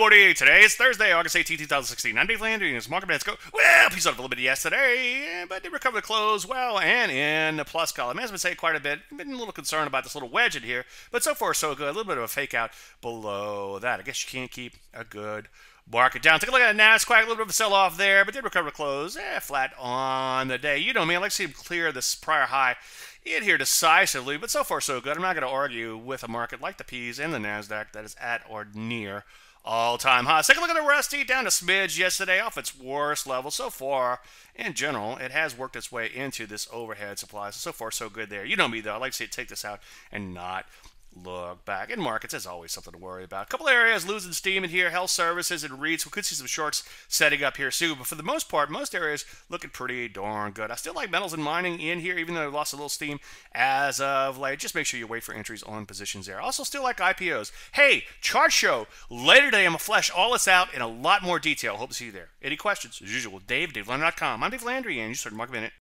Morty. Today is Thursday, August 18, 2016. I'm Dave Landry, and it's Market Minutes Go. Well, piece off a little bit yesterday, but did recover the close well and in the plus column. As been saying quite a bit, been a little concerned about this little wedge in here, but so far so good. A little bit of a fake out below that. I guess you can't keep a good market down. Take a look at the Nasdaq, a little bit of a sell off there, but did recover the close. Eh, flat on the day. You know me, I like to see him clear this prior high in here decisively, but so far so good. I'm not going to argue with a market like the P's and the Nasdaq that is at or near all-time highs. Take a look at the Rusty down a smidge yesterday off its worst level so far. In general, it has worked its way into this overhead supply. So, so far so good there. You know me though. I like to see it take this out and not look back. In markets, there's always something to worry about. A couple areas losing steam in here. Health services and REITs. We could see some shorts setting up here soon. But for the most part, most areas looking pretty darn good. I still like metals and mining in here, even though they lost a little steam as of late. Just make sure you wait for entries on positions there. Also, still like IPOs. Hey, chart show later today. I'm going to flesh all this out in a lot more detail. Hope to see you there. Any questions? As usual, Dave, DaveLandry.com. I'm Dave Landry, and you start Market Minute.